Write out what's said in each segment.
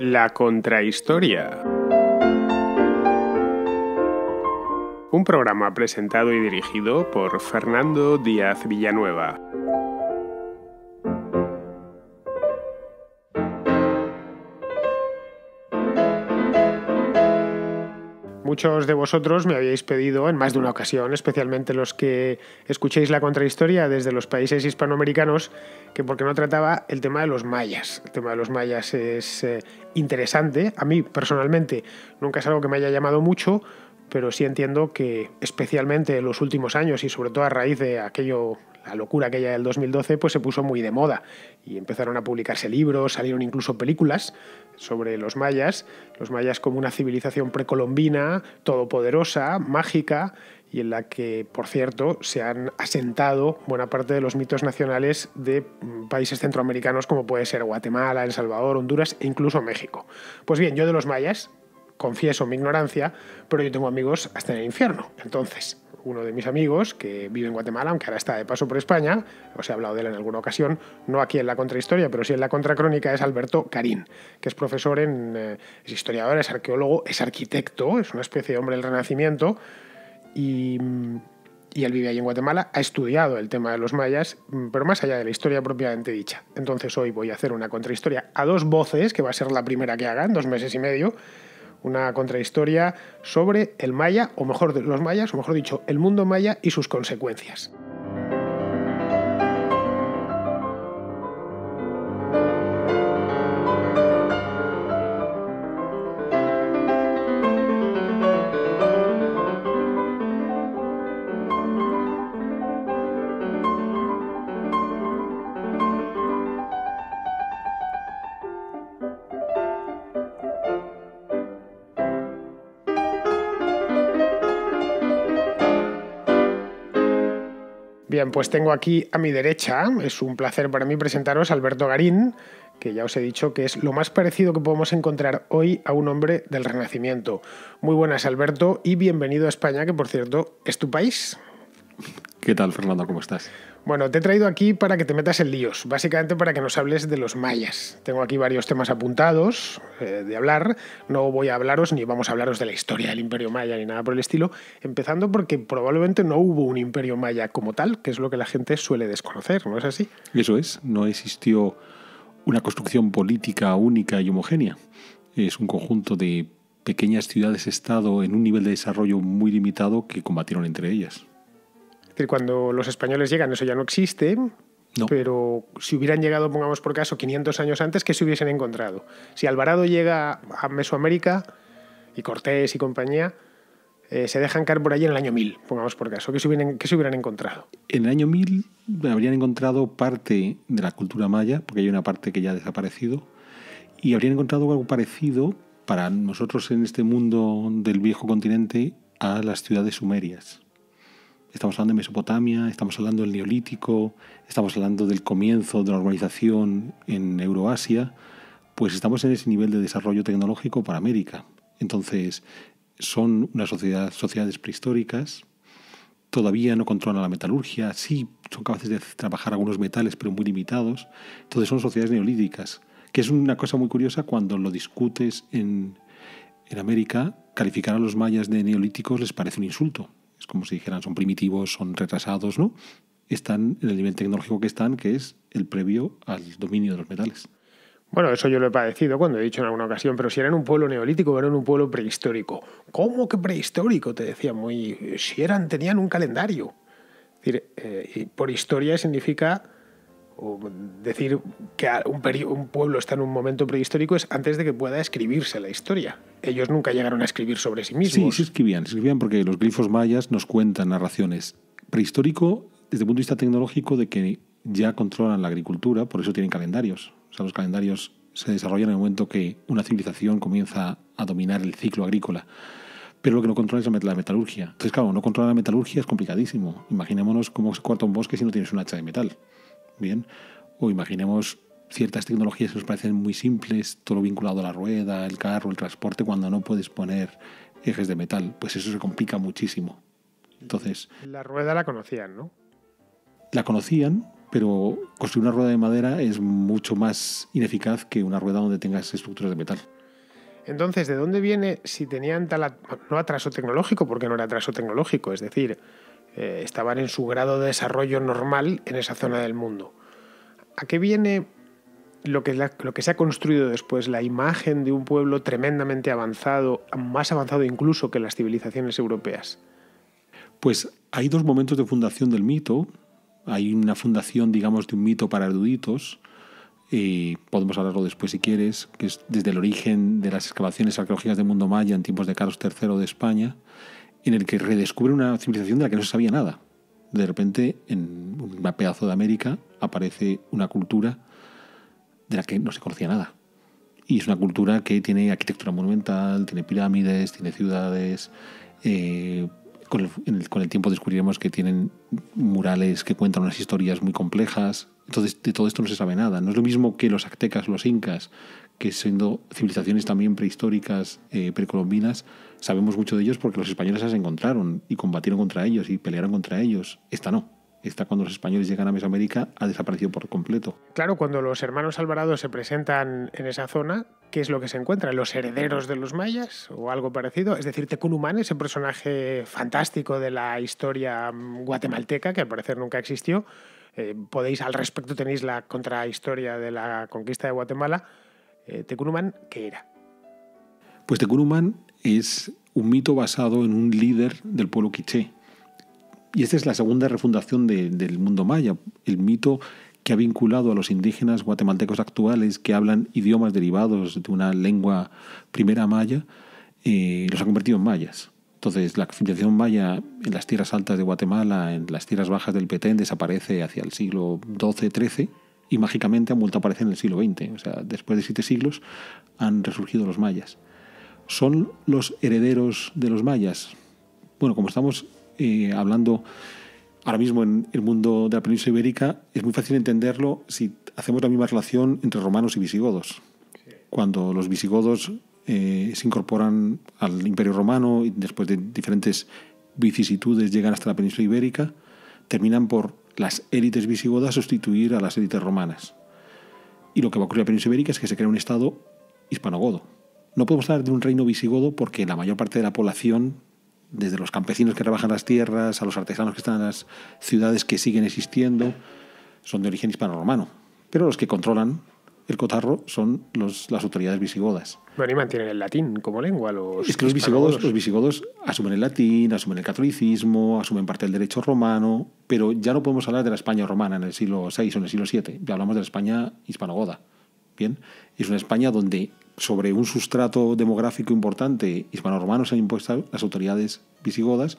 La Contrahistoria. Un programa presentado y dirigido por Fernando Díaz Villanueva. Muchos de vosotros me habéis pedido en más de una ocasión, especialmente los que escuchéis la contrahistoria desde los países hispanoamericanos, que porque no trataba el tema de los mayas. El tema de los mayas es eh, interesante. A mí personalmente nunca es algo que me haya llamado mucho, pero sí entiendo que especialmente en los últimos años y sobre todo a raíz de aquello la locura aquella del 2012 pues se puso muy de moda y empezaron a publicarse libros, salieron incluso películas sobre los mayas, los mayas como una civilización precolombina, todopoderosa, mágica y en la que, por cierto, se han asentado buena parte de los mitos nacionales de países centroamericanos como puede ser Guatemala, El Salvador, Honduras e incluso México. Pues bien, yo de los mayas confieso mi ignorancia, pero yo tengo amigos hasta en el infierno. Entonces, uno de mis amigos que vive en Guatemala, aunque ahora está de paso por España, os he hablado de él en alguna ocasión, no aquí en la contrahistoria, pero sí en la contracrónica, es Alberto Carín, que es profesor en. Eh, es historiador, es arqueólogo, es arquitecto, es una especie de hombre del Renacimiento y. Y él vive ahí en Guatemala, ha estudiado el tema de los mayas, pero más allá de la historia propiamente dicha. Entonces hoy voy a hacer una contrahistoria a dos voces, que va a ser la primera que haga en dos meses y medio, una contrahistoria sobre el maya, o mejor los mayas, o mejor dicho, el mundo maya y sus consecuencias. Pues tengo aquí a mi derecha, es un placer para mí presentaros a Alberto Garín, que ya os he dicho que es lo más parecido que podemos encontrar hoy a un hombre del Renacimiento. Muy buenas, Alberto, y bienvenido a España, que por cierto es tu país. ¿Qué tal, Fernando? ¿Cómo estás? Bueno, te he traído aquí para que te metas en líos, básicamente para que nos hables de los mayas. Tengo aquí varios temas apuntados eh, de hablar. No voy a hablaros ni vamos a hablaros de la historia del imperio maya ni nada por el estilo, empezando porque probablemente no hubo un imperio maya como tal, que es lo que la gente suele desconocer, ¿no es así? Eso es, no existió una construcción política única y homogénea. Es un conjunto de pequeñas ciudades-estado en un nivel de desarrollo muy limitado que combatieron entre ellas decir, cuando los españoles llegan, eso ya no existe. Pero si hubieran llegado, pongamos por caso, 500 años antes, ¿qué se hubiesen encontrado? Si Alvarado llega a Mesoamérica y Cortés y compañía, eh, se dejan caer por allí en el año 1000, pongamos por caso. ¿Qué se, hubieran, ¿Qué se hubieran encontrado? En el año 1000 habrían encontrado parte de la cultura maya, porque hay una parte que ya ha desaparecido, y habrían encontrado algo parecido para nosotros en este mundo del viejo continente a las ciudades sumerias. Estamos hablando de Mesopotamia, estamos hablando del Neolítico, estamos hablando del comienzo de la organización en Euroasia, pues estamos en ese nivel de desarrollo tecnológico para América. Entonces, son unas sociedad, sociedades prehistóricas, todavía no controlan la metalurgia, sí son capaces de trabajar algunos metales, pero muy limitados. Entonces, son sociedades neolíticas, que es una cosa muy curiosa cuando lo discutes en, en América, calificar a los mayas de neolíticos les parece un insulto es como si dijeran son primitivos, son retrasados, ¿no? Están en el nivel tecnológico que están, que es el previo al dominio de los metales. Bueno, eso yo lo he padecido cuando he dicho en alguna ocasión, pero si eran un pueblo neolítico, eran un pueblo prehistórico. ¿Cómo que prehistórico? Te decía muy. Si eran, tenían un calendario. Es decir, eh, por historia significa o decir que un, un, pueblo está en un momento prehistórico es antes de que pueda escribirse la historia. Ellos nunca llegaron a escribir sobre sí mismos. Sí, sí escribían, escribían porque los glifos mayas nos cuentan narraciones. Prehistórico desde el punto de vista tecnológico de que ya controlan la agricultura, por eso tienen calendarios. O sea, los calendarios se desarrollan en el momento que una civilización comienza a dominar el ciclo agrícola. Pero lo que no controla es la metalurgia. Entonces, claro, no controlar la metalurgia es complicadísimo. Imaginémonos cómo se corta un bosque si no tienes un hacha de metal. Bien. O imaginemos ciertas tecnologías que nos parecen muy simples, todo vinculado a la rueda, el carro, el transporte, cuando no puedes poner ejes de metal, pues eso se complica muchísimo. Entonces. La rueda la conocían, ¿no? La conocían, pero construir una rueda de madera es mucho más ineficaz que una rueda donde tengas estructuras de metal. Entonces, ¿de dónde viene si tenían tal, no atraso tecnológico, porque no era atraso tecnológico, es decir, eh, estaban en su grado de desarrollo normal en esa zona del mundo? ¿A qué viene lo que, lo que se ha construido después, la imagen de un pueblo tremendamente avanzado, más avanzado incluso que las civilizaciones europeas? Pues hay dos momentos de fundación del mito. Hay una fundación, digamos, de un mito para eruditos, y podemos hablarlo después si quieres, que es desde el origen de las excavaciones arqueológicas del mundo maya en tiempos de Carlos III de España, en el que redescubre una civilización de la que no se sabía nada. De repente, en un pedazo de América aparece una cultura de la que no se conocía nada. Y es una cultura que tiene arquitectura monumental, tiene pirámides, tiene ciudades, eh, con el, con el, tiempo descubriremos que tienen murales que cuentan unas historias muy complejas. Entonces, de todo esto no se sabe nada. No es lo mismo que los aztecas, los incas, que siendo civilizaciones también prehistóricas, eh, precolombinas, sabemos mucho de ellos porque los españoles las encontraron y combatieron contra ellos y pelearon contra ellos. Esta no. Esta, cuando los españoles llegan a Mesoamérica, ha desaparecido por completo. Claro, cuando los hermanos Alvarado se presentan en esa zona, ¿qué es lo que se encuentra? ¿Los herederos de los mayas o algo parecido? Es decir, Tecunumán, ese personaje fantástico de la historia guatemalteca, que al parecer nunca existió. Eh, podéis, al respecto, tenéis la contrahistoria de la conquista de Guatemala. Eh, Tecunumán, ¿qué era? Pues Tecunumán es un mito basado en un líder del pueblo quiché, y esta es la segunda refundación del mundo maya, el mito que ha vinculado a los indígenas guatemaltecos actuales que hablan idiomas derivados de una lengua primera maya, eh, los ha convertido en mayas. Entonces, la civilización maya en las tierras altas de Guatemala, en las tierras bajas del Petén, desaparece hacia el siglo XII-XIII y mágicamente ha vuelto a aparecer en el siglo XX. O sea, después de siete siglos han resurgido los mayas. ¿Son los herederos de los mayas? Bueno, como estamos eh, hablando ahora mismo en el mundo de la península ibérica, es muy fácil entenderlo si hacemos la misma relación entre romanos y visigodos. Cuando los visigodos eh, se incorporan al imperio romano y después de diferentes vicisitudes llegan hasta la península ibérica, terminan por las élites visigodas sustituir a las élites romanas. Y lo que va a ocurrir en la península ibérica es que se crea un estado hispanogodo. No podemos hablar de un reino visigodo porque la mayor parte de la población desde los campesinos que trabajan las tierras a los artesanos que están en las ciudades que siguen existiendo, son de origen hispano-romano. Pero los que controlan el cotarro son los, las autoridades visigodas. Bueno, y mantienen el latín como lengua. Los es que los visigodos, los visigodos asumen el latín, asumen el catolicismo, asumen parte del derecho romano, pero ya no podemos hablar de la España romana en el siglo VI o en el siglo VII, ya hablamos de la España hispanogoda. Bien, es una España donde sobre un sustrato demográfico importante hispano-romano se han impuesto las autoridades visigodas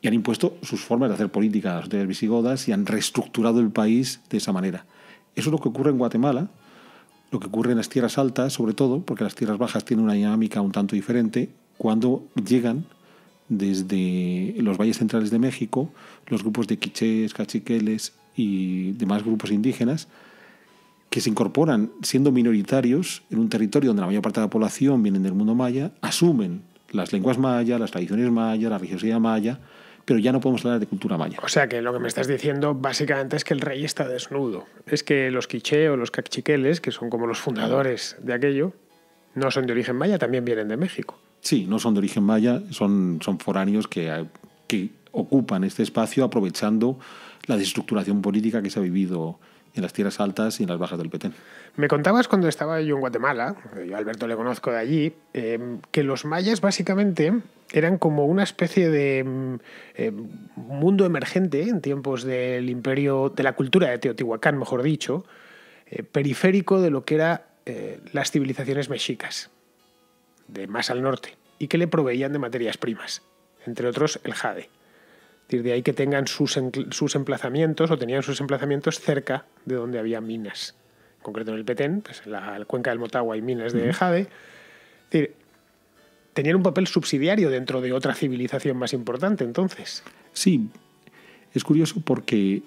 y han impuesto sus formas de hacer política a las autoridades visigodas y han reestructurado el país de esa manera. Eso es lo que ocurre en Guatemala, lo que ocurre en las tierras altas, sobre todo, porque las tierras bajas tienen una dinámica un tanto diferente, cuando llegan desde los valles centrales de México los grupos de quichés, cachiqueles y demás grupos indígenas que se incorporan siendo minoritarios en un territorio donde la mayor parte de la población viene del mundo maya, asumen las lenguas mayas, las tradiciones mayas, la religiosidad maya, pero ya no podemos hablar de cultura maya. O sea que lo que me estás diciendo básicamente es que el rey está desnudo. Es que los quiché o los cachiqueles, que son como los fundadores de aquello, no son de origen maya, también vienen de México. Sí, no son de origen maya, son, son foráneos que, que ocupan este espacio aprovechando la destructuración política que se ha vivido en las tierras altas y en las bajas del Petén. Me contabas cuando estaba yo en Guatemala, yo a Alberto le conozco de allí, em, que los mayas básicamente eran como una especie de em, em, mundo emergente en tiempos del imperio, de la cultura de Teotihuacán, mejor dicho, eh, periférico de lo que eran eh, las civilizaciones mexicas, de más al norte, y que le proveían de materias primas, entre otros el jade de ahí que tengan sus, sus emplazamientos o tenían sus emplazamientos cerca de donde había minas. En concreto en el Petén, pues en la cuenca del Motagua hay minas de jade. Es decir, tenían un papel subsidiario dentro de otra civilización más importante entonces. Sí, es curioso porque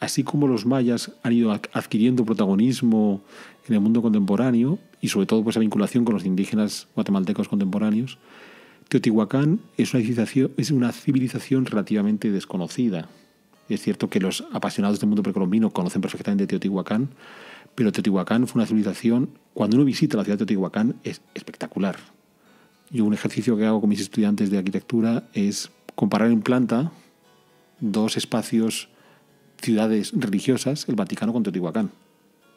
así como los mayas han ido adquiriendo protagonismo en el mundo contemporáneo y sobre todo pues, vinculación con los indígenas guatemaltecos contemporáneos, Teotihuacán es una civilización, es una civilización relativamente desconocida. Es cierto que los apasionados del mundo precolombino conocen perfectamente Teotihuacán, pero Teotihuacán fue una civilización, cuando uno visita la ciudad de Teotihuacán, es espectacular. Yo un ejercicio que hago con mis estudiantes de arquitectura es comparar en planta dos espacios, ciudades religiosas, el Vaticano con Teotihuacán.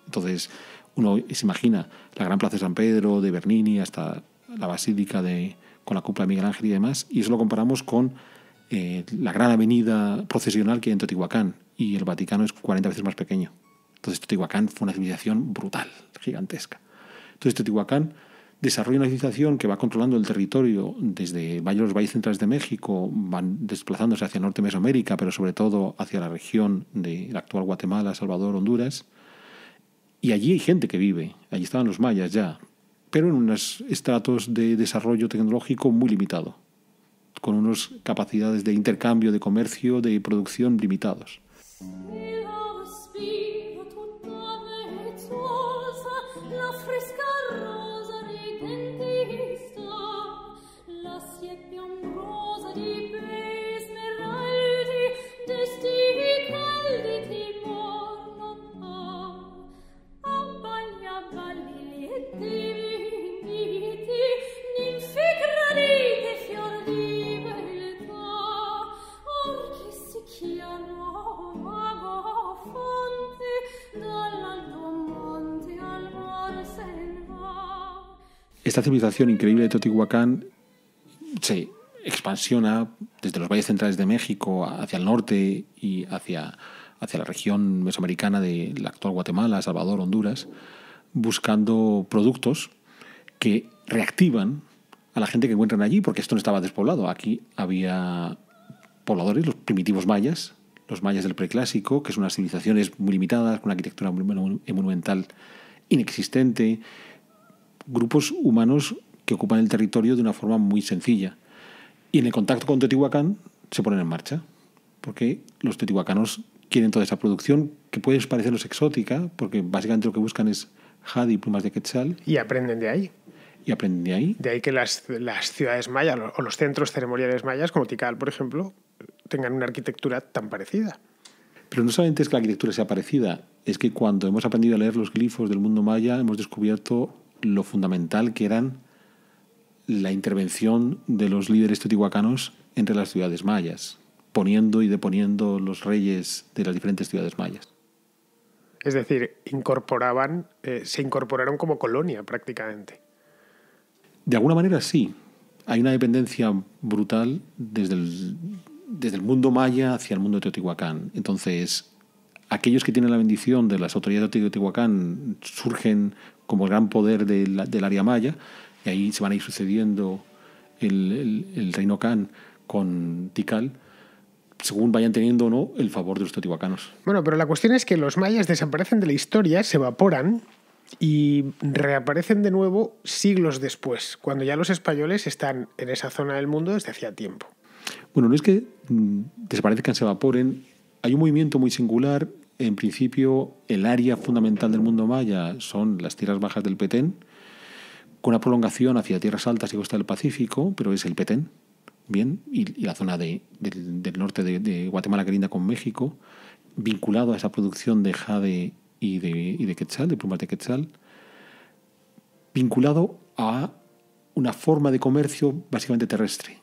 Entonces, uno se imagina la gran plaza de San Pedro, de Bernini, hasta la basílica de, con la cúpula de Miguel Ángel y demás, y eso lo comparamos con eh, la gran avenida procesional que hay en Teotihuacán, y el Vaticano es 40 veces más pequeño. Entonces Teotihuacán fue una civilización brutal, gigantesca. Entonces Teotihuacán desarrolla una civilización que va controlando el territorio desde los valles centrales de México, van desplazándose hacia Norte Mesoamérica, pero sobre todo hacia la región de la actual Guatemala, Salvador, Honduras. Y allí hay gente que vive, allí estaban los mayas ya, pero en unos estratos de desarrollo tecnológico muy limitado, con unas capacidades de intercambio, de comercio, de producción limitados. Esta civilización increíble de Teotihuacán se expansiona desde los valles centrales de México hacia el norte y hacia, hacia la región mesoamericana de la actual Guatemala, Salvador, Honduras, buscando productos que reactivan a la gente que encuentran allí, porque esto no estaba despoblado. Aquí había pobladores, los primitivos mayas, los mayas del preclásico, que son unas civilizaciones muy limitadas, con una arquitectura monumental inexistente, grupos humanos que ocupan el territorio de una forma muy sencilla. Y en el contacto con Teotihuacán se ponen en marcha, porque los teotihuacanos quieren toda esa producción que puede parecernos exótica, porque básicamente lo que buscan es jade y plumas de quetzal. Y aprenden de ahí. Y aprenden de ahí. De ahí que las, las ciudades mayas o los centros ceremoniales mayas, como Tikal, por ejemplo, tengan una arquitectura tan parecida. Pero no solamente es que la arquitectura sea parecida, es que cuando hemos aprendido a leer los glifos del mundo maya, hemos descubierto lo fundamental que eran la intervención de los líderes teotihuacanos entre las ciudades mayas, poniendo y deponiendo los reyes de las diferentes ciudades mayas. Es decir, incorporaban, eh, se incorporaron como colonia prácticamente. De alguna manera sí. Hay una dependencia brutal desde el, desde el mundo maya hacia el mundo de Teotihuacán. Entonces, aquellos que tienen la bendición de las autoridades de Teotihuacán surgen como el gran poder del, del área maya, y ahí se van a ir sucediendo el, el, reino Khan con Tikal, según vayan teniendo o no el favor de los teotihuacanos. Bueno, pero la cuestión es que los mayas desaparecen de la historia, se evaporan y reaparecen de nuevo siglos después, cuando ya los españoles están en esa zona del mundo desde hacía tiempo. Bueno, no es que mm, desaparezcan, se evaporen. Hay un movimiento muy singular en principio, el área fundamental del mundo maya son las tierras bajas del Petén, con una prolongación hacia tierras altas y costa del Pacífico, pero es el Petén, bien, y, la zona del, norte de, Guatemala que linda con México, vinculado a esa producción de jade y de, y de quetzal, de plumas de quetzal, vinculado a una forma de comercio básicamente terrestre.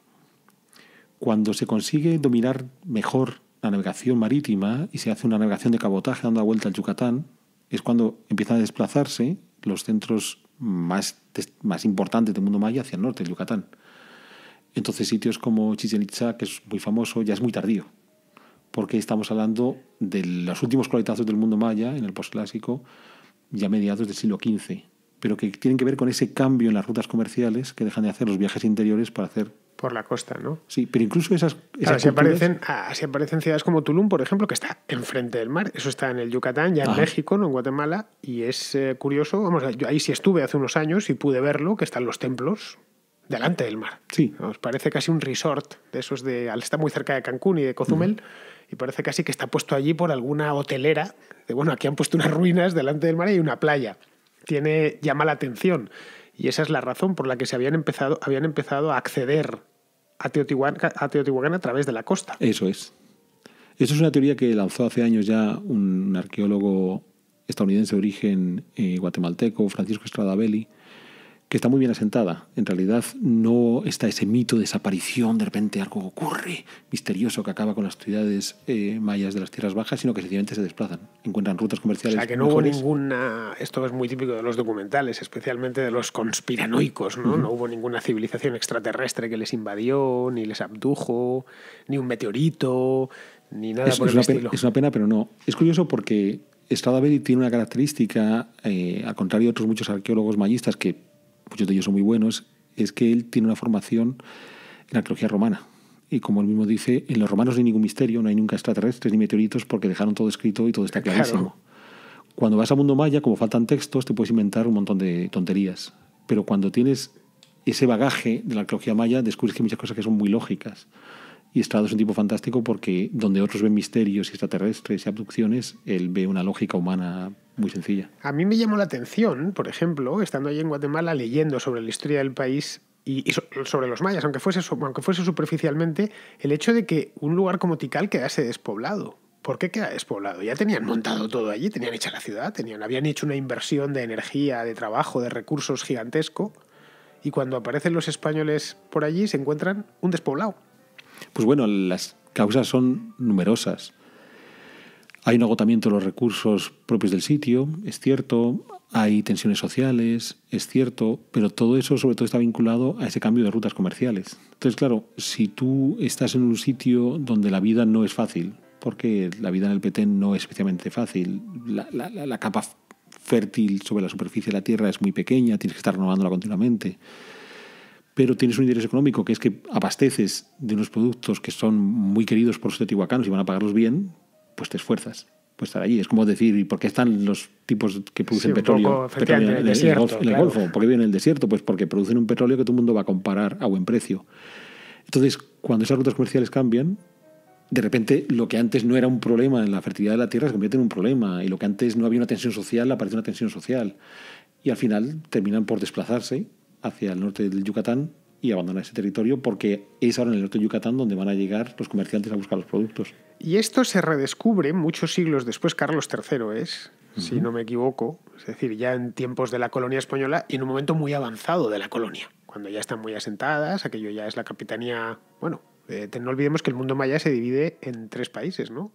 Cuando se consigue dominar mejor la navegación marítima y se hace una navegación de cabotaje dando la vuelta al Yucatán, es cuando empiezan a desplazarse los centros más, más importantes del mundo maya hacia el norte del Yucatán. Entonces sitios como Chichen Itza, que es muy famoso, ya es muy tardío, porque estamos hablando de los últimos coletazos del mundo maya en el postclásico, ya mediados del siglo XV, pero que tienen que ver con ese cambio en las rutas comerciales que dejan de hacer los viajes interiores para hacer por la costa, ¿no? Sí, pero incluso esas... así, aparecen, así aparecen ciudades como Tulum, por ejemplo, que está enfrente del mar. Eso está en el Yucatán, ya en México, no en Guatemala. Y es eh, curioso, vamos, yo ahí sí estuve hace unos años y pude verlo, que están los templos delante del mar. Sí. Nos parece casi un resort de esos de... Está muy cerca de Cancún y de Cozumel. Y parece casi que está puesto allí por alguna hotelera. De, bueno, aquí han puesto unas ruinas delante del mar y una playa. Tiene, llama la atención. Y esa es la razón por la que se habían empezado, habían empezado a acceder a Teotihuacán, a Teotihuacán a través de la costa. Eso es. Esto es una teoría que lanzó hace años ya un arqueólogo estadounidense de origen eh, guatemalteco, Francisco Estrada Belli, que está muy bien asentada. En realidad no está ese mito de desaparición, de repente algo ocurre misterioso que acaba con las ciudades eh, mayas de las tierras bajas, sino que sencillamente se desplazan, encuentran rutas comerciales. O sea, que no hubo ninguna, esto es muy típico de los documentales, especialmente de los conspiranoicos, ¿no? No hubo ninguna civilización extraterrestre que les invadió, ni les abdujo, ni un meteorito, ni nada es, por es el una estilo. Pena, es una pena, pero no. Es curioso porque Estrada Belli tiene una característica, eh, al contrario de otros muchos arqueólogos mayistas, que muchos de ellos son muy buenos, es que él tiene una formación en arqueología romana. Y como él mismo dice, en los romanos no hay ningún misterio, no hay nunca extraterrestres ni meteoritos porque dejaron todo escrito y todo está clarísimo. Claro. Cuando vas al mundo maya, como faltan textos, te puedes inventar un montón de tonterías. Pero cuando tienes ese bagaje de la arqueología maya, descubres que hay muchas cosas que son muy lógicas. Y Estrado es un tipo fantástico porque donde otros ven misterios extraterrestres y abducciones, él ve una lógica humana muy sencilla. A mí me llamó la atención, por ejemplo, estando allí en Guatemala leyendo sobre la historia del país y, y so- sobre los mayas, aunque fuese, aunque fuese superficialmente, el hecho de que un lugar como Tikal quedase despoblado. ¿Por qué queda despoblado? Ya tenían montado todo allí, tenían hecha la ciudad, tenían, habían hecho una inversión de energía, de trabajo, de recursos gigantesco. Y cuando aparecen los españoles por allí, se encuentran un despoblado. Pues bueno, las causas son numerosas. Hay un agotamiento de los recursos propios del sitio, es cierto. Hay tensiones sociales, es cierto. Pero todo eso sobre todo está vinculado a ese cambio de rutas comerciales. Entonces, claro, si tú estás en un sitio donde la vida no es fácil, porque la vida en el Petén no es especialmente fácil, la, la- capa fértil sobre la superficie de la Tierra es muy pequeña, tienes que estar renovándola continuamente pero tienes un interés económico que es que abasteces de unos productos que son muy queridos por los teotihuacanos y van a pagarlos bien, pues te esfuerzas por estar allí. Es como decir, ¿y por qué están los tipos que producen Sí, petróleo, poco, petróleo en el desierto, Golfo, en el claro. Golfo? ¿Por qué viven en el desierto? Pues porque producen un petróleo que todo el mundo va a comparar a buen precio. Entonces, cuando esas rutas comerciales cambian, de repente lo que antes no era un problema en la fertilidad de la tierra se convierte en un problema y lo que antes no había una tensión social aparece una tensión social y al final terminan por desplazarse hacia el norte del Yucatán y abandonar ese territorio porque es ahora en el norte del Yucatán donde van a llegar los comerciantes a buscar los productos. Y esto se redescubre muchos siglos después, Carlos III es, si no me equivoco, es decir, ya en tiempos de la colonia española y en un momento muy avanzado de la colonia, cuando ya están muy asentadas, aquello ya es la capitanía, bueno, eh, no olvidemos que el mundo maya se divide en tres países, ¿no?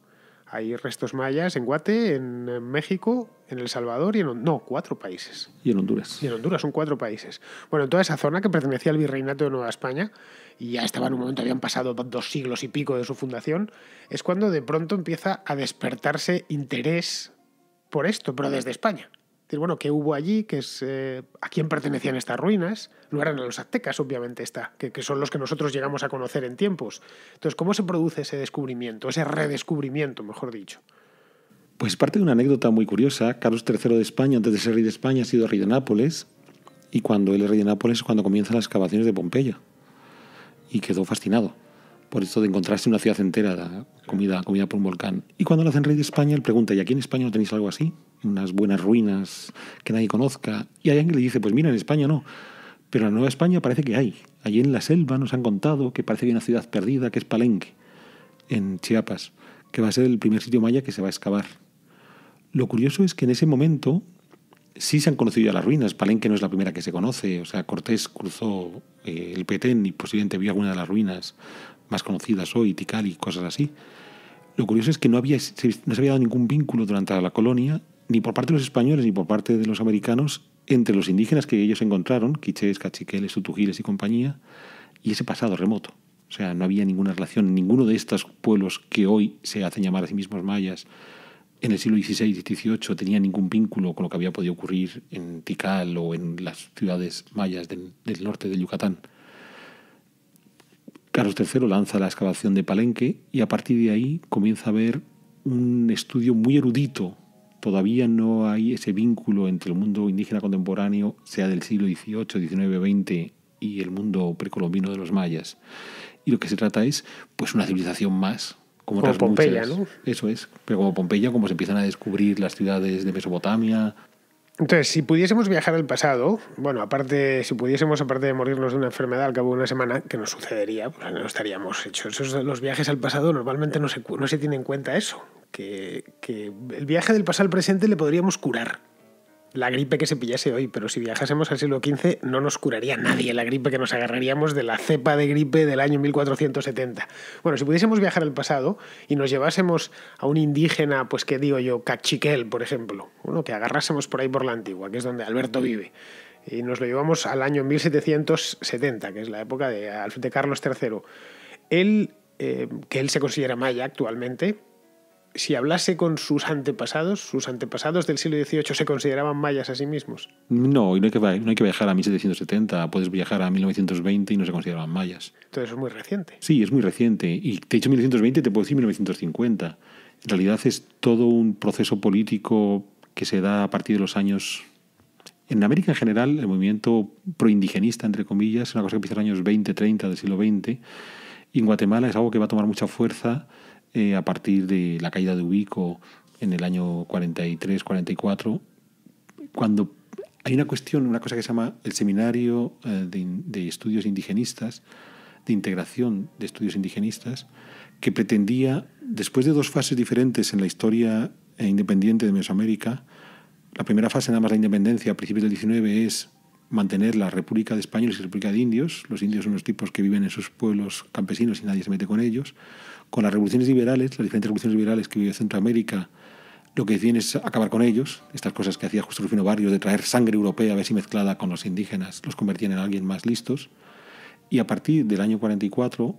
Hay restos mayas en Guate, en, México, en El Salvador y en... No, cuatro países. Y en Honduras. Y en Honduras son cuatro países. Bueno, en toda esa zona que pertenecía al Virreinato de Nueva España, y ya estaba en un momento, habían pasado do- dos siglos y pico de su fundación, es cuando de pronto empieza a despertarse interés por esto, pero desde España. Decir, bueno, ¿qué hubo allí? ¿Qué es, eh, ¿A quién pertenecían estas ruinas? No eran los aztecas, obviamente, está, que, que son los que nosotros llegamos a conocer en tiempos. Entonces, ¿cómo se produce ese descubrimiento, ese redescubrimiento, mejor dicho? Pues parte de una anécdota muy curiosa. Carlos III de España, antes de ser rey de España, ha sido rey de Nápoles. Y cuando él es rey de Nápoles es cuando comienzan las excavaciones de Pompeya. Y quedó fascinado por esto de encontrarse una ciudad entera comida, comida por un volcán. Y cuando lo hacen rey de España, él pregunta, ¿y aquí en España no tenéis algo así? Unas buenas ruinas que nadie conozca. Y hay alguien que le dice, pues mira, en España no. Pero en la Nueva España parece que hay. Allí en la selva nos han contado que parece que hay una ciudad perdida que es Palenque, en Chiapas, que va a ser el primer sitio maya que se va a excavar. Lo curioso es que en ese momento sí se han conocido ya las ruinas. Palenque no es la primera que se conoce. O sea, Cortés cruzó eh, el Petén y posiblemente vio alguna de las ruinas más conocidas hoy, Tikal y cosas así. Lo curioso es que no, había, no se había dado ningún vínculo durante la colonia, ni por parte de los españoles ni por parte de los americanos, entre los indígenas que ellos encontraron, quichés, cachiqueles, utugiles y compañía, y ese pasado remoto. O sea, no había ninguna relación, ninguno de estos pueblos que hoy se hacen llamar a sí mismos mayas, en el siglo XVI y XVIII tenía ningún vínculo con lo que había podido ocurrir en Tikal o en las ciudades mayas del, del norte del Yucatán. Carlos III lanza la excavación de Palenque y a partir de ahí comienza a haber un estudio muy erudito. Todavía no hay ese vínculo entre el mundo indígena contemporáneo, sea del siglo XVIII, XIX, XX y el mundo precolombino de los mayas. Y lo que se trata es pues una civilización más, como, Como Pompeya, muchas. ¿no? Eso es. Pero como Pompeya, como se empiezan a descubrir las ciudades de Mesopotamia, Entonces, si pudiésemos viajar al pasado, bueno, aparte, si pudiésemos, aparte de morirnos de una enfermedad al cabo de una semana, que nos sucedería, pues no estaríamos hechos. Esos, los viajes al pasado normalmente no se, no se tiene en cuenta eso, que, el viaje del pasado al presente le podríamos curar la gripe que se pillase hoy, pero si viajásemos al siglo XV no nos curaría nadie la gripe que nos agarraríamos de la cepa de gripe del año 1470. Bueno, si pudiésemos viajar al pasado y nos llevásemos a un indígena, pues que digo yo, Cachiquel, por ejemplo, uno que agarrásemos por ahí por la antigua, que es donde Alberto vive, y nos lo llevamos al año 1770, que es la época de, de Carlos III. Él, eh, que él se considera maya actualmente, si hablase con sus antepasados, sus antepasados del siglo XVIII se consideraban mayas a sí mismos. No, y no hay que, no hay que viajar a 1770, puedes viajar a 1920 y no se consideraban mayas. Entonces es muy reciente. Sí, es muy reciente. Y te he dicho 1920, te puedo decir 1950. En realidad es todo un proceso político que se da a partir de los años... En América en general, el movimiento proindigenista, entre comillas, es una cosa que empieza en los años 20, 30 del siglo XX. Y en Guatemala es algo que va a tomar mucha fuerza eh, a partir de la caída de Ubico en el año 43-44, cuando hay una cuestión, una cosa que se llama el Seminario eh, de, Estudios Indigenistas, de integración de estudios indigenistas, que pretendía, después de dos fases diferentes en la historia eh, independiente de Mesoamérica, la primera fase, nada más la independencia, a principios del 19, es mantener la República de Españoles y República de Indios. Los indios son los tipos que viven en sus pueblos campesinos y nadie se mete con ellos con las revoluciones liberales, las diferentes revoluciones liberales que vive Centroamérica, lo que deciden es acabar con ellos, estas cosas que hacía Justo Rufino Barrios de traer sangre europea a ver si mezclada con los indígenas los convertían en alguien más listos. Y a partir del año 44,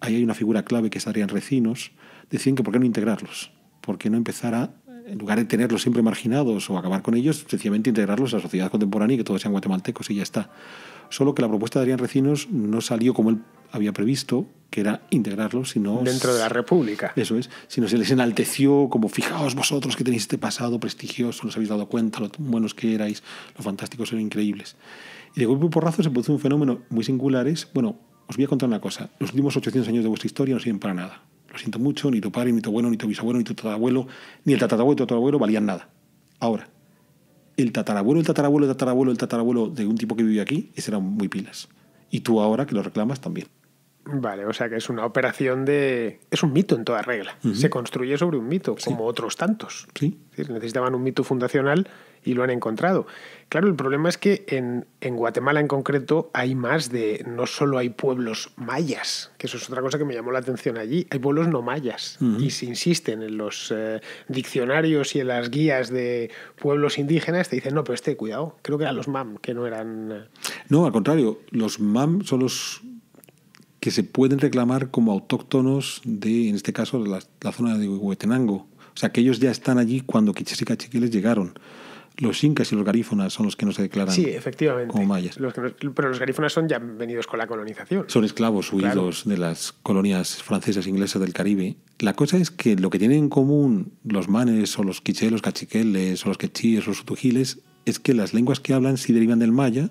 ahí hay una figura clave que es Adrián Recinos, decían que por qué no integrarlos, por qué no empezar a, en lugar de tenerlos siempre marginados o acabar con ellos, sencillamente integrarlos a la sociedad contemporánea y que todos sean guatemaltecos y ya está. Solo que la propuesta de Adrián Recinos no salió como él había previsto, que era integrarlos, sino... Dentro de la República. Eso es, sino se les enalteció como, fijaos vosotros que tenéis este pasado prestigioso, os habéis dado cuenta lo buenos que erais, lo fantásticos, eran increíbles. Y de golpe y porrazo se produjo un fenómeno muy singular, es, bueno, os voy a contar una cosa, los últimos 800 años de vuestra historia no sirven para nada. Lo siento mucho, ni tu padre, ni tu abuelo, ni tu bisabuelo, ni tu tatarabuelo, ni el tatarabuelo, tu tatarabuelo valían nada. Ahora, el tatarabuelo, el tatarabuelo, el tatarabuelo, el tatarabuelo de un tipo que vive aquí, ese eran muy pilas. Y tú ahora que lo reclamas también. Vale, o sea que es una operación de... Es un mito en toda regla. Se construye sobre un mito, como otros tantos. Sí. Necesitaban un mito fundacional y lo han encontrado. Claro, el problema es que en, en, Guatemala en concreto hay más de... No solo hay pueblos mayas, que eso es otra cosa que me llamó la atención allí. Hay pueblos no mayas. Y se insisten en los eh, diccionarios y en las guías de pueblos indígenas, te dicen, no, pero este, cuidado, creo que eran los MAM, que no eran... Eh". No, al contrario, los MAM son los que se pueden reclamar como autóctonos de, en este caso, la, zona de Huetenango. O sea, que ellos ya están allí cuando quiches y cachiquiles llegaron. Los incas y los garífonas son los que no se declaran sí, efectivamente. como mayas. pero los garífonas son ya venidos con la colonización. Son esclavos huidos de las colonias francesas e inglesas del Caribe. La cosa es que lo que tienen en común los manes o los quichelos, los cachiqueles o los quechíes o los utugiles es que las lenguas que hablan sí derivan del maya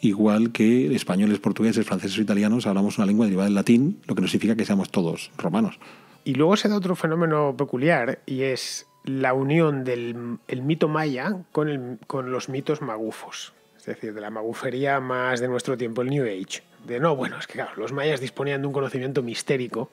igual que españoles, portugueses, franceses o italianos hablamos una lengua derivada del latín, lo que no significa que seamos todos romanos. Y luego se da otro fenómeno peculiar y es la unión del mito maya con, el, con los mitos magufos. Es decir, de la magufería más de nuestro tiempo, el New Age. De no, bueno, es que claro, los mayas disponían de un conocimiento mistérico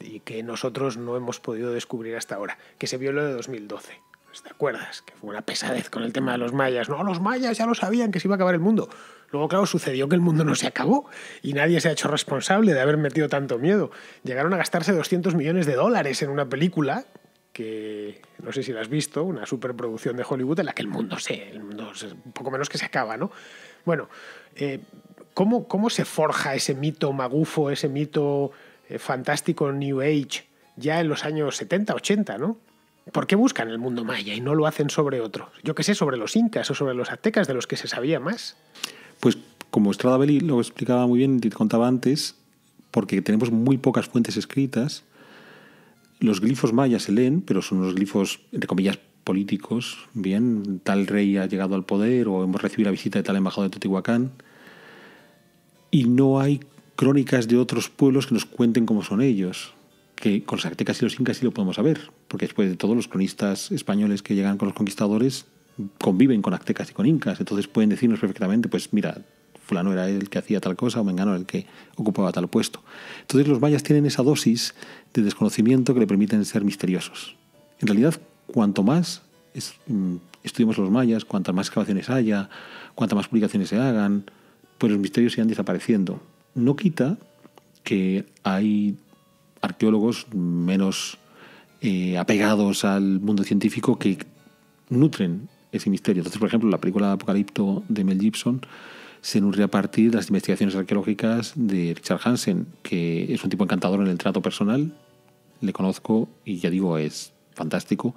y que nosotros no hemos podido descubrir hasta ahora, que se vio lo de 2012. ¿Te acuerdas? Que fue una pesadez con el tema de los mayas. No, los mayas ya lo sabían que se iba a acabar el mundo. Luego, claro, sucedió que el mundo no se acabó y nadie se ha hecho responsable de haber metido tanto miedo. Llegaron a gastarse 200 millones de dólares en una película que no sé si la has visto, una superproducción de Hollywood en la que el mundo se, el mundo un poco menos que se acaba, ¿no? Bueno, eh, ¿cómo, ¿cómo, se forja ese mito magufo, ese mito eh, fantástico New Age ya en los años 70, 80, ¿no? ¿Por qué buscan el mundo maya y no lo hacen sobre otros? Yo qué sé, sobre los incas o sobre los aztecas de los que se sabía más. Pues como Estrada Belli lo explicaba muy bien, te contaba antes, porque tenemos muy pocas fuentes escritas, los glifos mayas se leen, pero son unos glifos, entre comillas, políticos, bien, tal rey ha llegado al poder o hemos recibido la visita de tal embajador de Teotihuacán, y no hay crónicas de otros pueblos que nos cuenten cómo son ellos que con los aztecas y los incas sí lo podemos saber, porque después de todos los cronistas españoles que llegan con los conquistadores conviven con aztecas y con incas, entonces pueden decirnos perfectamente, pues mira, fulano era el que hacía tal cosa o mengano era el que ocupaba tal puesto. Entonces los mayas tienen esa dosis de desconocimiento que le permiten ser misteriosos. En realidad, cuanto más mm, estudiemos los mayas, cuantas más excavaciones haya, cuantas más publicaciones se hagan, pues los misterios sigan desapareciendo. No quita que hay arqueólogos menos eh, apegados al mundo científico que nutren ese misterio. Entonces, por ejemplo, la película Apocalipto de Mel Gibson se nutre a partir de las investigaciones arqueológicas de Richard Hansen, que es un tipo encantador en el trato personal. Le conozco y ya digo, es fantástico,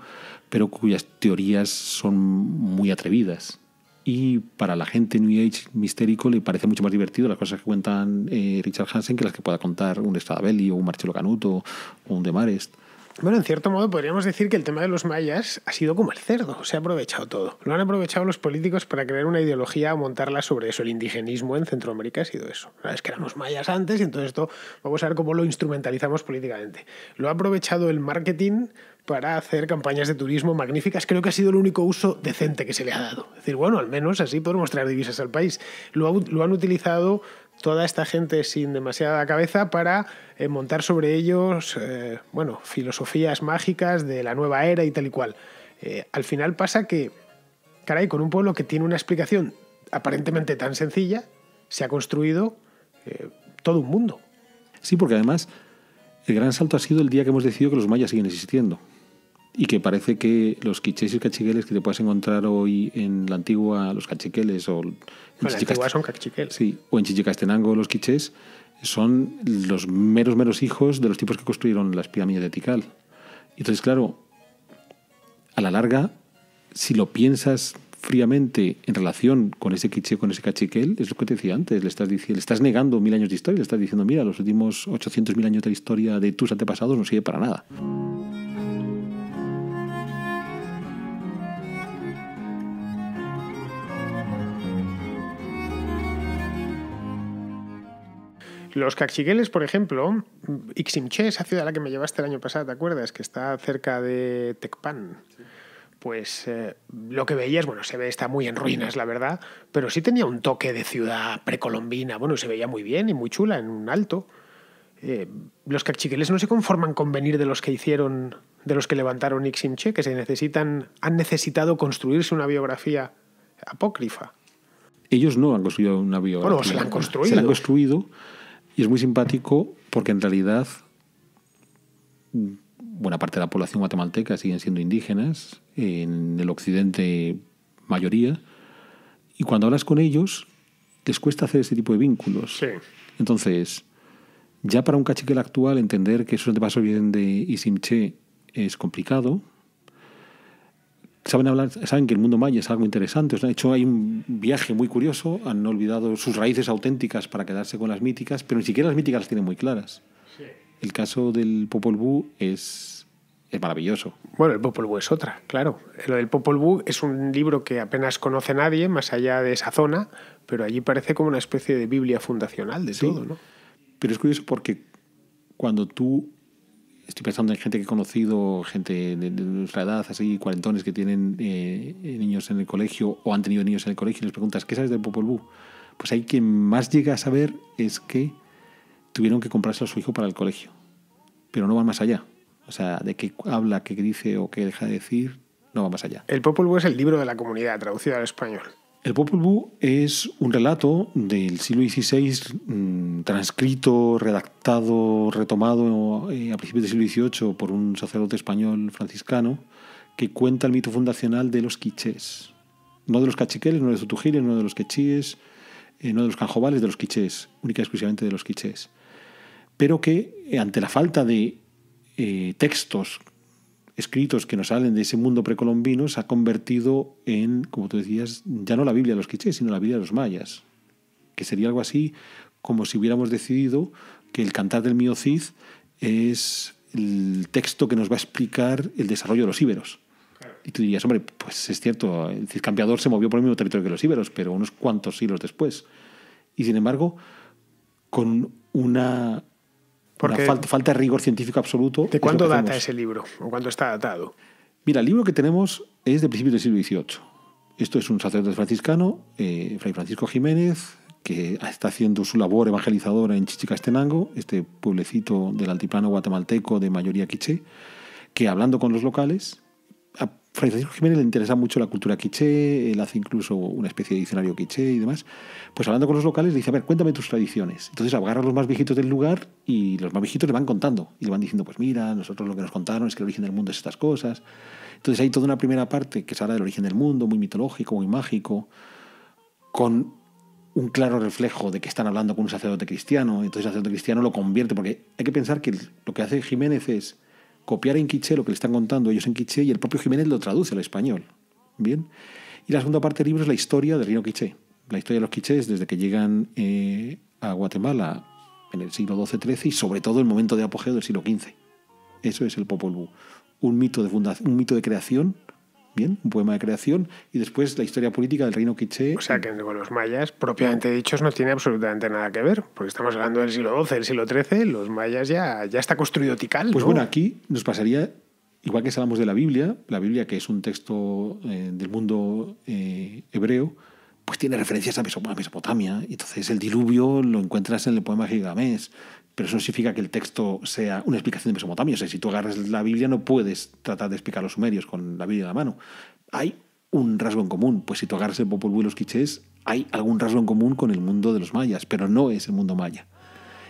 pero cuyas teorías son muy atrevidas. Y para la gente New Age mistérico le parece mucho más divertido las cosas que cuentan eh, Richard Hansen que las que pueda contar un Stradabelli o un Marcello Canuto o un Demarest. Bueno, en cierto modo podríamos decir que el tema de los mayas ha sido como el cerdo, se ha aprovechado todo. Lo han aprovechado los políticos para crear una ideología o montarla sobre eso. El indigenismo en Centroamérica ha sido eso. Es que éramos mayas antes y entonces esto vamos a ver cómo lo instrumentalizamos políticamente. Lo ha aprovechado el marketing para hacer campañas de turismo magníficas. Creo que ha sido el único uso decente que se le ha dado. Es decir, bueno, al menos así podemos traer divisas al país. Lo, lo han utilizado toda esta gente sin demasiada cabeza para eh, montar sobre ellos, eh, bueno, filosofías mágicas de la nueva era y tal y cual. Eh, al final pasa que, caray, con un pueblo que tiene una explicación aparentemente tan sencilla, se ha construido todo un mundo. Sí, porque además el gran salto ha sido el día que hemos decidido que los mayas siguen existiendo y que parece que los quichés y cachiqueles que te puedes encontrar hoy en la antigua, los cachiqueles o... En la son cachiqueles. Sí, o en Chichicastenango los quichés son los meros, meros hijos de los tipos que construyeron las pirámides de Tikal. Entonces, claro, a la larga, si lo piensas fríamente en relación con ese quiché, con ese cachiquel, es lo que te decía antes, le estás, diciendo, le estás negando mil años de historia, le estás diciendo, mira, los últimos 800.000 años de la historia de tus antepasados no sirve para nada. Los cachiqueles, por ejemplo, Iximché, esa ciudad a la que me llevaste el año pasado, ¿te acuerdas? Que está cerca de Tecpan. Pues eh, lo que veías, bueno, se ve, está muy en ruinas, la verdad, pero sí tenía un toque de ciudad precolombina. Bueno, se veía muy bien y muy chula en un alto. Eh, los cachiqueles no se conforman con venir de los que hicieron, de los que levantaron Iximché, que se necesitan, han necesitado construirse una biografía apócrifa. Ellos no han construido una biografía. Bueno, se la han construido. Se la han construido y es muy simpático porque en realidad buena parte de la población guatemalteca siguen siendo indígenas, en el occidente mayoría, y cuando hablas con ellos les cuesta hacer ese tipo de vínculos. Entonces, ya para un cachiquel actual entender que esos antepasados vienen de Isimché es complicado, saben hablar, saben que el mundo maya es algo interesante. De hecho, hay un viaje muy curioso. Han olvidado sus raíces auténticas para quedarse con las míticas, pero ni siquiera las míticas las tienen muy claras. El caso del Popol Vuh es, es maravilloso. Bueno, el Popol Vuh es otra, claro. Lo del Popol Vuh es un libro que apenas conoce nadie, más allá de esa zona, pero allí parece como una especie de Biblia fundacional de todo, ¿no? Pero es curioso porque cuando tú estoy pensando en gente que he conocido, gente de, nuestra edad, así, cuarentones que tienen eh, niños en el colegio o han tenido niños en el colegio y les preguntas, ¿qué sabes del Popol Vuh? Pues ahí quien más llega a saber es que tuvieron que comprarse a su hijo para el colegio, pero no van más allá. O sea, de qué habla, qué dice o qué deja de decir, no va más allá. El Popol Vuh es el libro de la comunidad, traducido al español. El Popol Vuh es un relato del siglo XVI mm, transcrito, redactado, retomado eh, a principios del siglo XVIII por un sacerdote español franciscano que cuenta el mito fundacional de los quichés. No de los cachiqueles, no de los tutujiles, no de los quechíes, eh, no de los canjobales, de los quichés, única y exclusivamente de los quichés. Pero que eh, ante la falta de textos escritos que nos salen de ese mundo precolombino se ha convertido en, como tú decías, ya no la Biblia de los quichés, sino la Biblia de los mayas, que sería algo así como si hubiéramos decidido que el cantar del mío Cid es el texto que nos va a explicar el desarrollo de los íberos. Y tú dirías, hombre, pues es cierto, el Cid Campeador se movió por el mismo territorio que los íberos, pero unos cuantos siglos después. Y sin embargo, con una porque falta, falta de rigor científico absoluto. ¿De cuándo data ese libro? ¿O cuándo está datado? Mira, el libro que tenemos es de principios del siglo XVIII. Esto es un sacerdote franciscano, eh, Fray Francisco Jiménez, que está haciendo su labor evangelizadora en Chichicastenango, este pueblecito del altiplano guatemalteco de mayoría quiché, que hablando con los locales, Francisco Jiménez le interesa mucho la cultura quiché, él hace incluso una especie de diccionario quiché y demás, pues hablando con los locales le dice, a ver, cuéntame tus tradiciones. Entonces agarra a los más viejitos del lugar y los más viejitos le van contando, y le van diciendo, pues mira, nosotros lo que nos contaron es que el origen del mundo es estas cosas. Entonces hay toda una primera parte que se habla del origen del mundo, muy mitológico, muy mágico, con un claro reflejo de que están hablando con un sacerdote cristiano, entonces el sacerdote cristiano lo convierte, porque hay que pensar que lo que hace Jiménez es copiar en quiché lo que le están contando ellos en quiché y el propio Jiménez lo traduce al español. Bien. Y la segunda parte del libro es la historia del reino quiché, la historia de los quichés desde que llegan eh, a Guatemala en el siglo XII-XIII y sobre todo el momento de apogeo del siglo XV. Eso es el Popol Vuh. Un mito de, fundación, un mito de creación bien, un poema de creación, y después la historia política del reino quiché. O sea que con los mayas, propiamente dichos, no tiene absolutamente nada que ver, porque estamos hablando del siglo XII, del siglo XIII, los mayas ya, ya está construido Tikal. Pues bueno, aquí nos pasaría, igual que hablamos de la Biblia, la Biblia que es un texto eh, del mundo eh, hebreo, pues tiene referencias a Mesopotamia, y entonces el diluvio lo encuentras en el poema Gigamés, pero eso no significa que el texto sea una explicación de Mesopotamia. O si tú agarras la Biblia no puedes tratar de explicar los sumerios con la Biblia en la mano. Hay un rasgo en común. Pues si tú agarras el Popol Vuh y los quichés, hay algún rasgo en común con el mundo de los mayas, pero no es el mundo maya.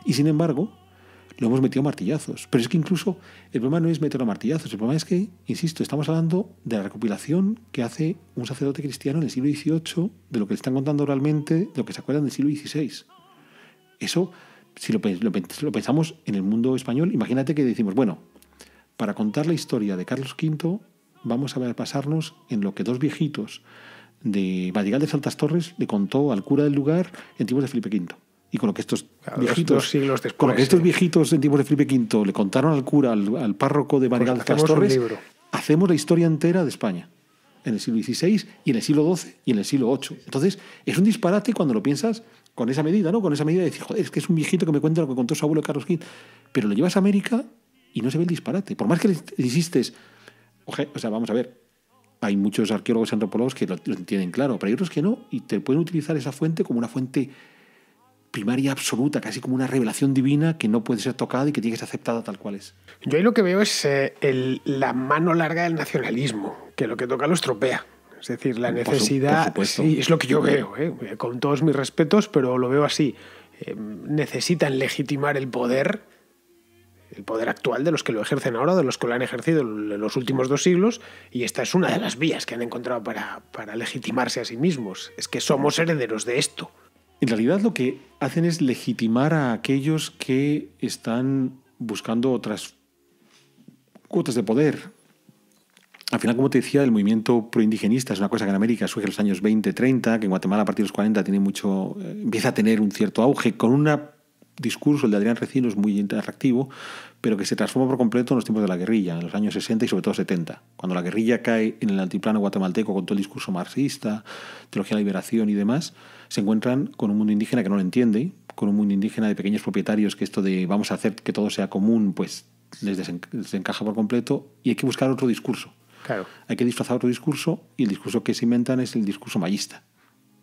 Y sin embargo, lo hemos metido a martillazos. Pero es que incluso el problema no es meterlo a martillazos. El problema es que, insisto, estamos hablando de la recopilación que hace un sacerdote cristiano en el siglo XVIII de lo que le están contando oralmente, de lo que se acuerdan del siglo XVI. Eso si lo, pensamos en el mundo español, imagínate que decimos, bueno, para contar la historia de Carlos V, vamos a pasarnos en lo que dos viejitos de Madrigal de Saltas Torres le contó al cura del lugar en tiempos de Felipe V. Y con lo que estos viejitos, siglos después, con lo que estos viejitos en tiempos de Felipe V le contaron al cura, al, párroco de Madrigal pues de Saltas Torres, hacemos la historia entera de España en el siglo XVI y en el siglo XII y en el siglo VIII. Entonces, es un disparate cuando lo piensas con esa medida, ¿no? Con esa medida de decir, joder, es que es un viejito que me cuenta lo que contó su abuelo Carlos Gil. Pero lo llevas a América y no se ve el disparate. Por más que le insistes, o sea, vamos a ver, hay muchos arqueólogos y antropólogos que lo, entienden claro, pero hay otros que no, y te pueden utilizar esa fuente como una fuente primaria absoluta, casi como una revelación divina que no puede ser tocada y que tiene que ser aceptada tal cual es. Yo ahí lo que veo es eh, la mano larga del nacionalismo, que lo que toca lo estropea. Es decir, la necesidad, sí, es lo que yo veo, ¿eh? con todos mis respetos, pero lo veo así. Eh, necesitan legitimar el poder, el poder actual de los que lo ejercen ahora, de los que lo han ejercido en los últimos dos siglos, y esta es una de las vías que han encontrado para, para legitimarse a sí mismos. Es que somos herederos de esto. En realidad lo que hacen es legitimar a aquellos que están buscando otras cuotas de poder, al final, como te decía, el movimiento proindigenista es una cosa que en América surge en los años 20, 30, que en Guatemala a partir de los 40 tiene mucho, eh, empieza a tener un cierto auge, con un discurso, el de Adrián Recino, es muy atractivo, pero que se transforma por completo en los tiempos de la guerrilla, en los años 60 y sobre todo 70. Cuando la guerrilla cae en el altiplano guatemalteco con todo el discurso marxista, teología de la liberación y demás, se encuentran con un mundo indígena que no lo entiende, con un mundo indígena de pequeños propietarios que esto de vamos a hacer que todo sea común, pues les desencaja por completo y hay que buscar otro discurso. Hay que disfrazar otro discurso y el discurso que se inventan es el discurso mayista.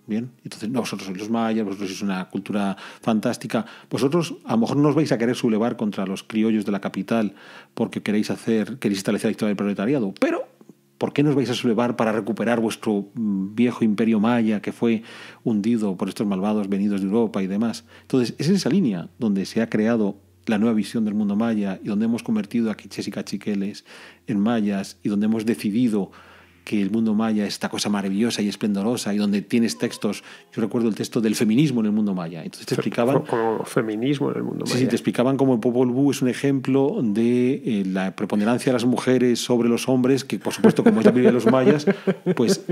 Bien, entonces no, vosotros sois los mayas, vosotros sois una cultura fantástica. Vosotros a lo mejor no os vais a querer sublevar contra los criollos de la capital porque queréis hacer, queréis establecer la historia del proletariado, pero ¿por qué no os vais a sublevar para recuperar vuestro mm, viejo imperio maya que fue hundido por estos malvados venidos de Europa y demás? Entonces, es esa línea donde se ha creado la nueva visión del mundo maya y donde hemos convertido a quiches y cachiqueles en mayas y donde hemos decidido que el mundo maya es esta cosa maravillosa y esplendorosa y donde tienes textos, yo recuerdo el texto del feminismo en el mundo maya, entonces te explicaban... Como feminismo en el mundo maya. Sí, te explicaban cómo el Popol Vuh es un ejemplo de eh, la preponderancia de las mujeres sobre los hombres, que por supuesto como es la Biblia de los mayas, pues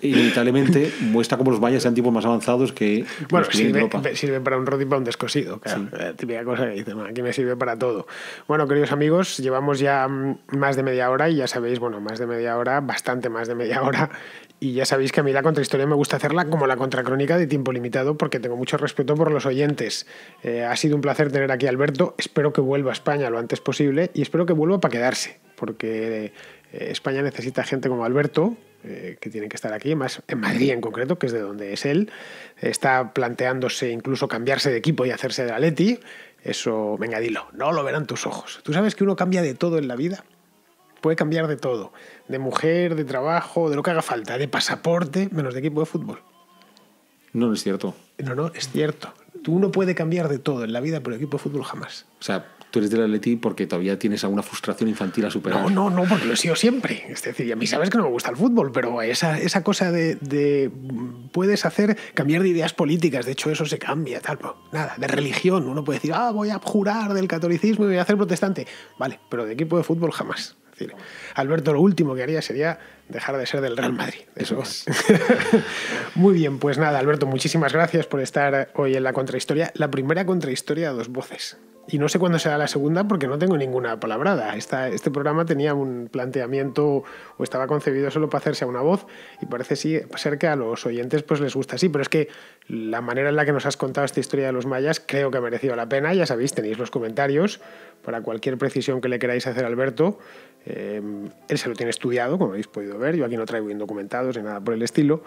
inevitablemente muestra como los mayas sean tipos más avanzados que bueno, sirve, sirve para un rod y para un descosido, claro. La típica cosa que dice, aquí me sirve para todo. Bueno, queridos amigos, llevamos ya más de media hora y ya sabéis, bueno, más de media hora, bastante más de media hora. Y ya sabéis que a mí la contrahistoria me gusta hacerla como la contracrónica de tiempo limitado porque tengo mucho respeto por los oyentes. Eh, ha sido un placer tener aquí a Alberto. Espero que vuelva a España lo antes posible y espero que vuelva para quedarse porque eh, España necesita gente como Alberto eh, que tienen que estar aquí, más en Madrid en concreto, que es de donde es él. Está planteándose incluso cambiarse de equipo y hacerse de Atleti. Eso, venga, dilo, no lo verán tus ojos. Tú sabes que uno cambia de todo en la vida. Puede cambiar de todo. De mujer, de trabajo, de lo que haga falta, de pasaporte, menos de equipo de fútbol. No, no es cierto. No, no, es cierto. Uno puede cambiar de todo en la vida, pero equipo de fútbol jamás. O sea, tú eres del Atleti porque todavía tienes alguna frustración infantil a superar. No, no, no, porque lo he sido siempre. Es decir, a mí sabes que no me gusta el fútbol, pero esa, esa cosa de, de, puedes hacer cambiar de ideas políticas, de hecho eso se cambia, tal, nada, de religión, uno puede decir, ah, voy a jurar del catolicismo y voy a hacer protestante. Vale, pero de equipo de fútbol jamás. Es decir, Alberto lo último que haría sería dejar de ser del Real Madrid. Eso es. Muy bien, pues nada, Alberto, muchísimas gracias por estar hoy en la contrahistoria. La primera contrahistoria a dos voces. Y no sé cuándo será la segunda porque no tengo ninguna palabrada. Este programa tenía un planteamiento o estaba concebido solo para hacerse a una voz y parece sí, ser que a los oyentes pues les gusta así. Pero es que la manera en la que nos has contado esta historia de los mayas creo que ha merecido la pena. Ya sabéis, tenéis los comentarios para cualquier precisión que le queráis hacer a Alberto. Eh, él se lo tiene estudiado, como habéis podido ver. Yo aquí no traigo indocumentados ni nada por el estilo.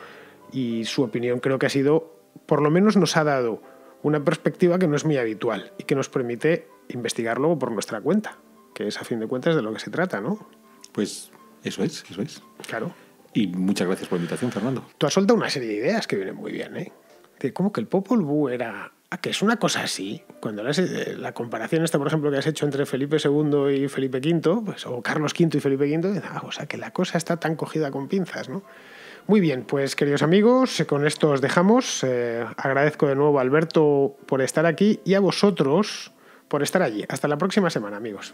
Y su opinión creo que ha sido, por lo menos nos ha dado una perspectiva que no es muy habitual y que nos permite investigar luego por nuestra cuenta, que es a fin de cuentas de lo que se trata, ¿no? Pues eso es, eso es. Claro. Y muchas gracias por la invitación, Fernando. Tú has soltado una serie de ideas que vienen muy bien, ¿eh? De cómo que el Popol Vuh era... ¿A que es una cosa así? Cuando la, la comparación esta, por ejemplo, que has hecho entre Felipe II y Felipe V, pues, o Carlos V y Felipe V, ah, o sea, que la cosa está tan cogida con pinzas, ¿no? Muy bien, pues queridos amigos, con esto os dejamos. Eh, agradezco de nuevo a Alberto por estar aquí y a vosotros por estar allí. Hasta la próxima semana, amigos.